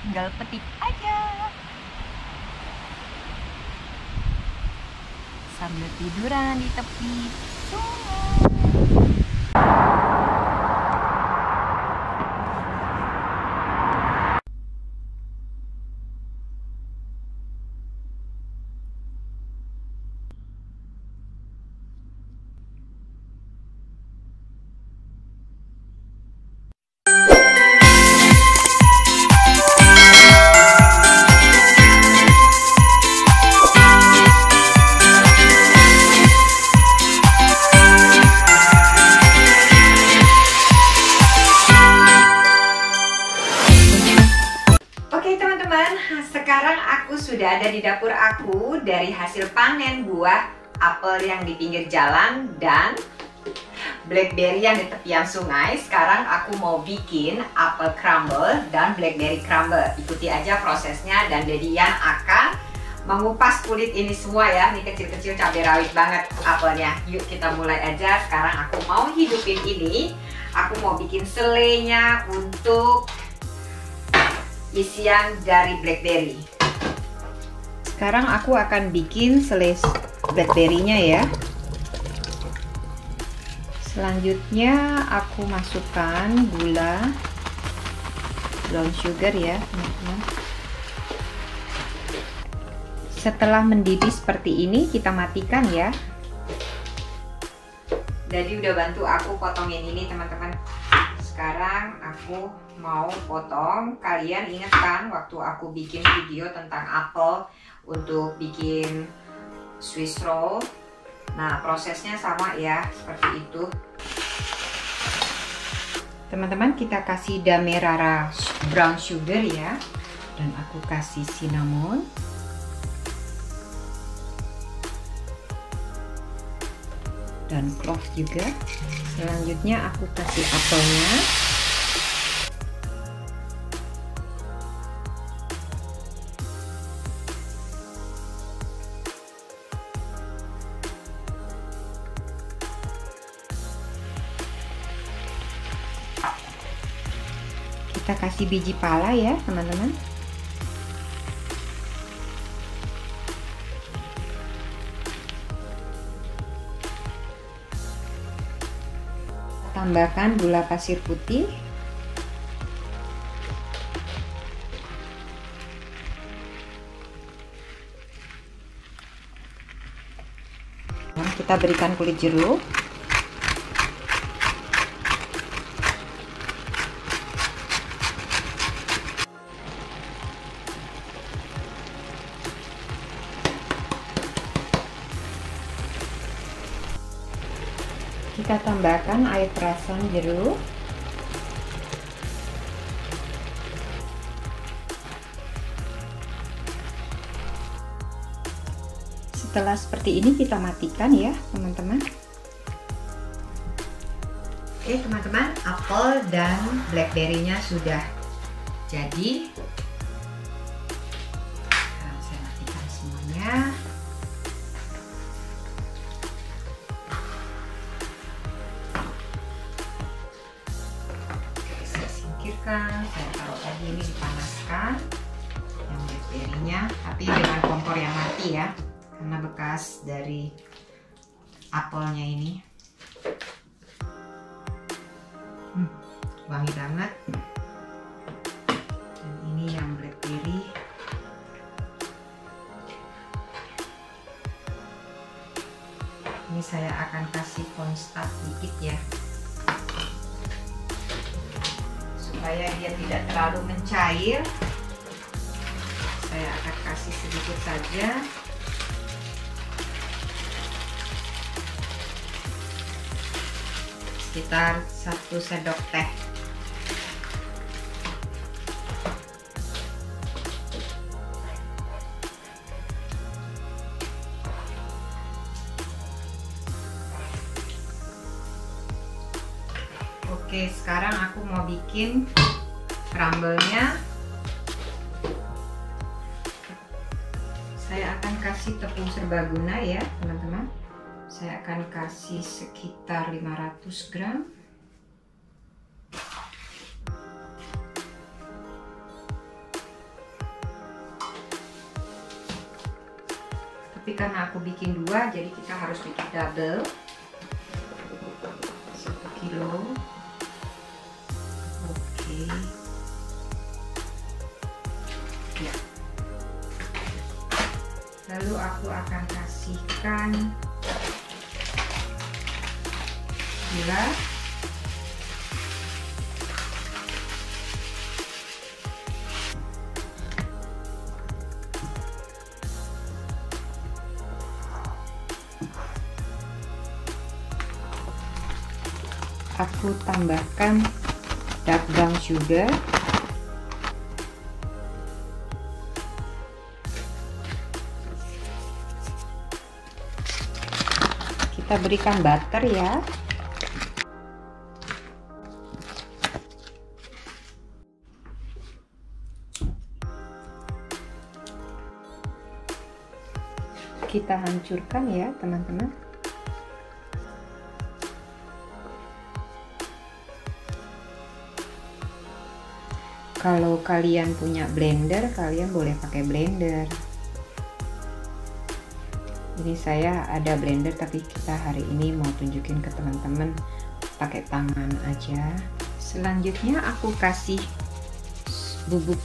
tinggal petik aja. Sambil tiduran di tepi sungai di dapur aku dari hasil panen buah apel yang di pinggir jalan dan blackberry yang di tepian sungai. Sekarang aku mau bikin apel crumble dan blackberry crumble. Ikuti aja prosesnya dan Dedian akan mengupas kulit ini semua ya. Ini kecil-kecil cabai rawit banget apelnya. Yuk kita mulai aja. Sekarang aku mau hidupin ini. Aku mau bikin selenya untuk isian dari blackberry. Sekarang aku akan bikin selai blackberry-nya ya. Selanjutnya aku masukkan gula brown sugar ya. Setelah mendidih seperti ini, kita matikan ya. Jadi udah bantu aku potongin ini, teman-teman. Sekarang aku mau potong. Kalian ingat kan waktu aku bikin video tentang apel untuk bikin Swiss roll? Nah, prosesnya sama ya, seperti itu. Teman-teman, kita kasih demerara brown sugar ya. Dan aku kasih cinnamon. Dan clove juga. Selanjutnya aku kasih apelnya. kita kasih biji pala ya teman-teman tambahkan gula pasir putih. Nah, kita berikan kulit jeruk kita tambahkan air perasan jeruk. Setelah seperti ini kita matikan ya teman-teman. Oke teman-teman apel dan blackberry nya sudah jadi apelnya ini. Hmm, wangi banget. Dan ini yang blackberry ini saya akan kasih konstat dikit ya. Supaya dia tidak terlalu mencair. Saya akan kasih sedikit saja sekitar satu sendok teh Oke, sekarang aku mau bikin crumble-nya. Saya akan kasih tepung serbaguna ya, teman-teman saya akan kasih sekitar 500 gram. Tapi karena aku bikin dua jadi kita harus bikin double. 1 kilo. Oke. Ya. Lalu aku akan kasihkan gula aku tambahkan dark brown sugar kita berikan butter ya kita hancurkan ya teman-teman. Kalau kalian punya blender kalian boleh pakai blender. Ini saya ada blender tapi kita hari ini mau tunjukin ke teman-teman. Pakai tangan aja. Selanjutnya aku kasih bubuk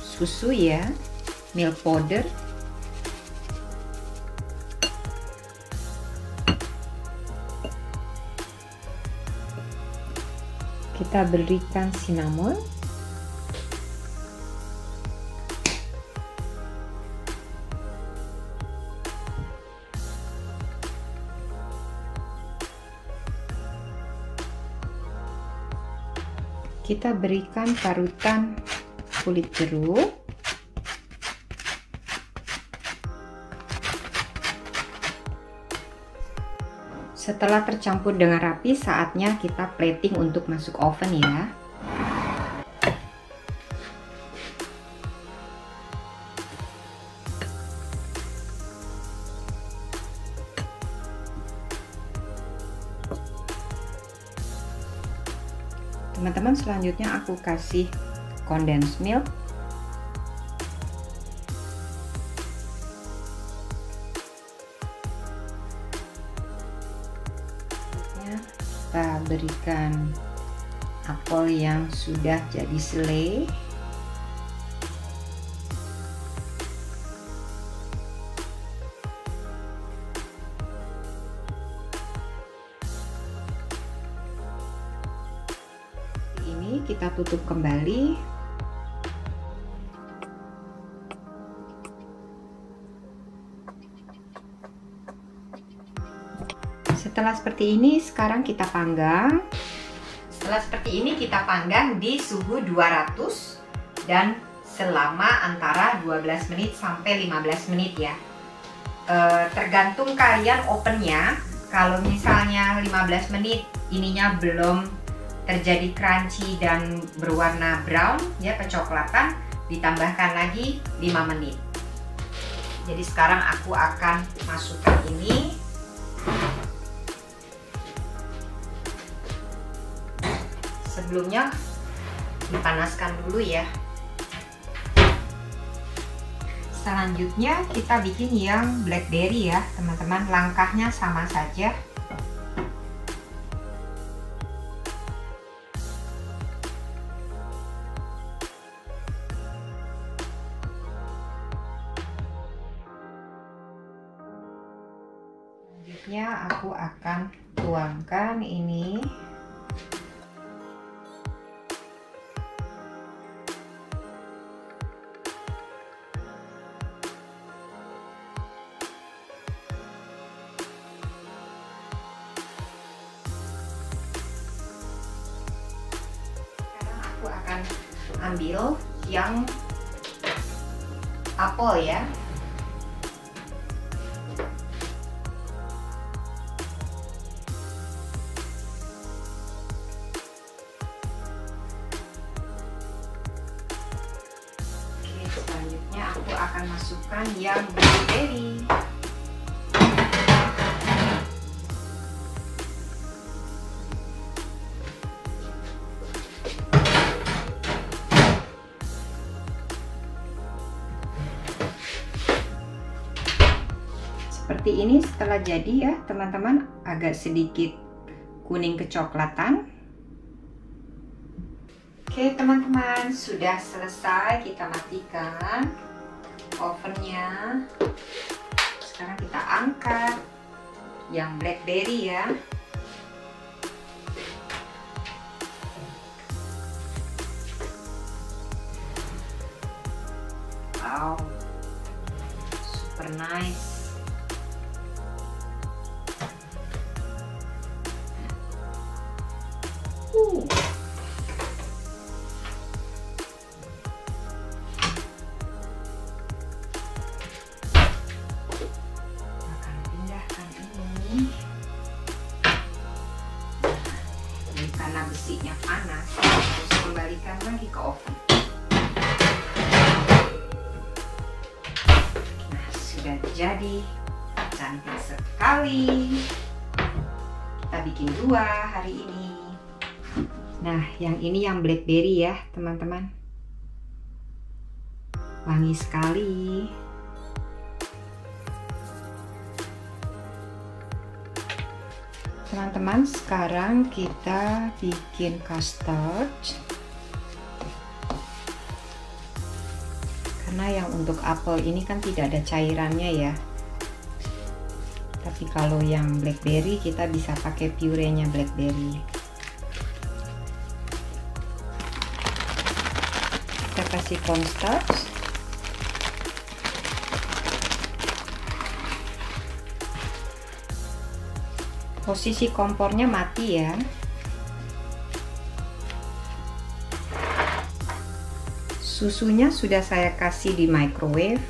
susu ya milk powder kita berikan cinnamon kita berikan parutan kulit jeruk setelah tercampur dengan rapi saatnya kita plating untuk masuk oven ya. Teman-teman selanjutnya aku kasih condensed milk berikan apel yang sudah jadi selai. Ini kita tutup kembali setelah seperti ini sekarang kita panggang. Setelah seperti ini kita panggang di suhu 200 dan selama antara 12 menit sampai 15 menit ya. E, tergantung kalian opennya. Kalau misalnya 15 menit ininya belum terjadi crunchy dan berwarna brown ya kecoklatan ditambahkan lagi 5 menit. Jadi sekarang aku akan masukkan ini sebelumnya dipanaskan dulu ya. Selanjutnya kita bikin yang blackberry ya teman-teman. Langkahnya sama saja. Selanjutnya aku akan tuangkan ini ambil yang apel ya seperti ini setelah jadi ya teman-teman. Agak sedikit kuning kecoklatan. Oke teman-teman sudah selesai. Kita matikan ovennya. Sekarang kita angkat yang blackberry ya. Wow super nice sudah jadi. Cantik sekali. Kita bikin dua hari ini. Nah yang ini yang blackberry ya teman-teman. Wangi sekali. Teman-teman sekarang kita bikin custard karena yang untuk apel ini kan tidak ada cairannya ya. Tapi kalau yang blackberry kita bisa pakai purenya blackberry. Kita kasih cornstarch. Posisi kompornya mati ya susunya sudah saya kasih di microwave.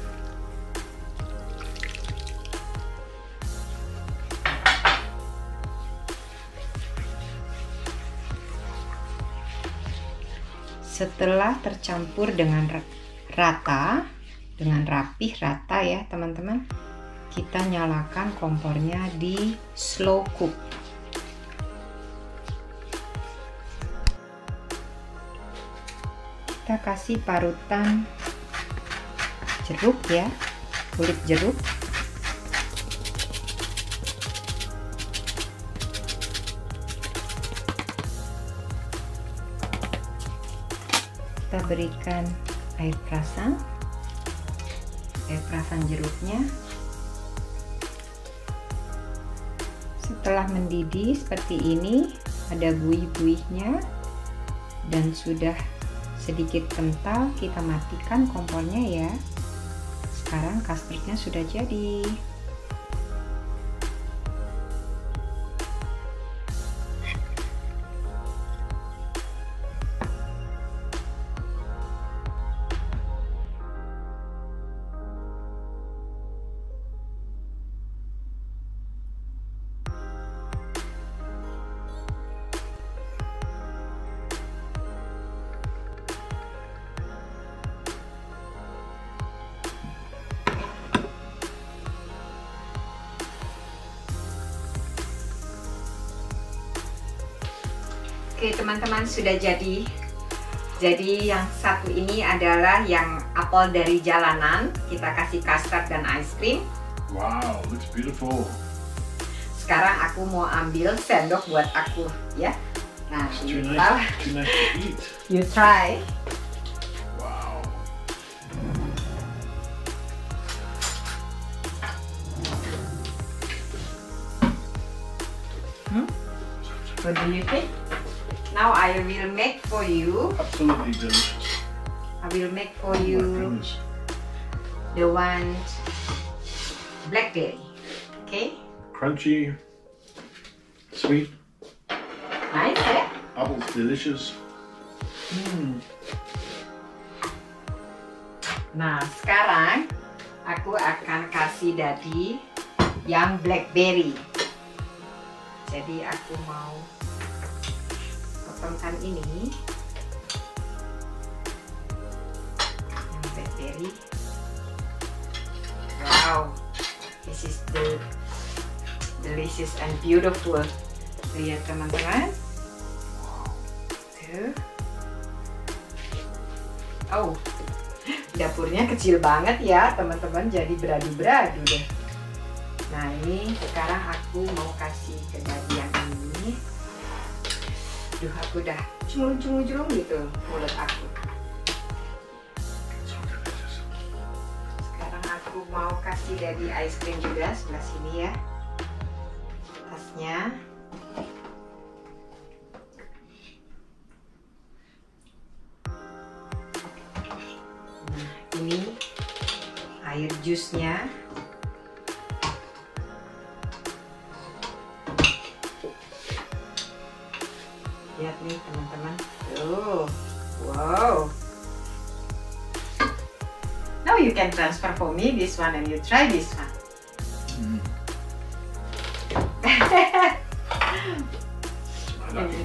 Setelah tercampur dengan rata dengan rapih rata ya teman-teman kita nyalakan kompornya di slow cook kita kasih parutan jeruk ya kulit jeruk. Kita berikan air perasan air perasan jeruknya. Setelah mendidih seperti ini ada buih-buihnya dan sudah sedikit kental kita matikan kompornya ya. Sekarang custardnya sudah jadi Oke teman-teman sudah jadi Jadi yang satu ini adalah yang apel dari jalanan Kita kasih custard dan ice cream Wow, looks beautiful. Sekarang aku mau ambil sendok buat aku ya Nah tahu. nice, nice. You try Wow. What do you think? Now I will make for you Absolutely delicious. I will make for Oh you the one blackberry Okay Crunchy, sweet, Nice ya apples delicious. Mm. Nah, sekarang aku akan kasih dadi yang blackberry. Jadi aku mau potongkan ini. Yang blackberry. Wow, this is the delicious and beautiful. Lihat teman-teman. Oh, dapurnya kecil banget ya teman-teman jadi beradu-beradu deh Nah ini sekarang aku mau kasih ke ini. Duh aku udah cumung-cumung gitu mulut aku. Sekarang aku mau kasih dadi ice cream juga sebelah sini ya. Tasnya. Nah ini air jusnya. Transfer for me this one and you try this one. Mm.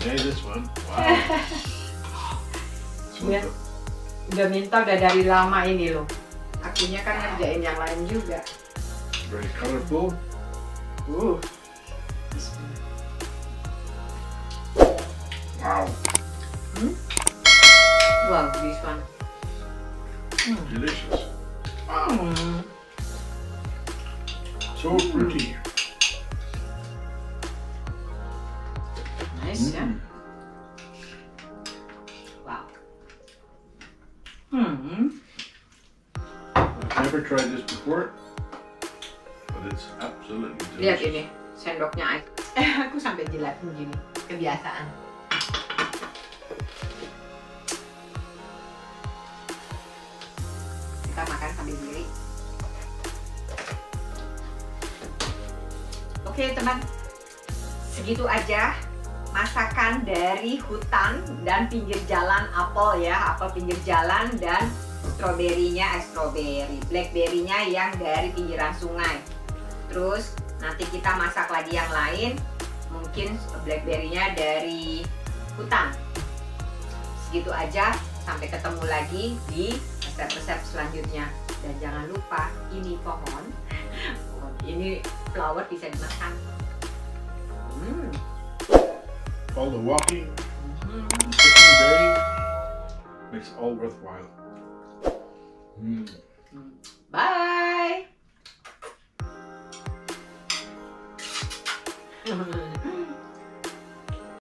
This. Wow. good. Udah minta udah dari lama ini loh. Akunya kan ngerjain yang lain juga. Very colorful. Uh. Wow. Wow, this one. Delicious. Wow. So pretty. Nice ya. Mm. Wow. Hmm. I've never tried this before, but it's absolutely Lihat delicious. ini sendoknya. Eh, aku sampai jilat begini. Kebiasaan. Oke teman, segitu aja masakan dari hutan dan pinggir jalan apel ya, apel pinggir jalan dan stroberinya, eh stroberi, blackberry-nya yang dari pinggiran sungai. Terus nanti kita masak lagi yang lain, mungkin blackberry-nya dari hutan. Segitu aja, sampai ketemu lagi di resep-resep selanjutnya. Dan jangan lupa, ini pohon ini flower bisa dimakan. Hmm. All the walking, Hmm. the day makes all worthwhile. Mm. Bye.